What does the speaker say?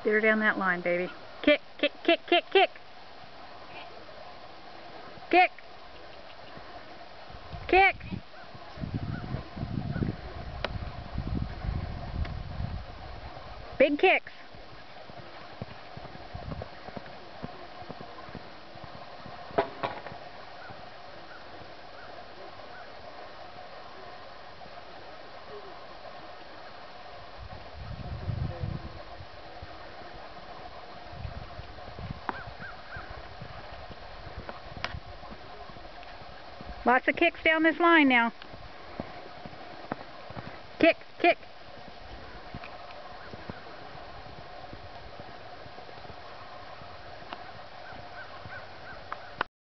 Steer down that line, baby. Kick, kick, kick, kick, kick. Kick. Kick. Big kicks. Lots of kicks down this line now. Kick, kick.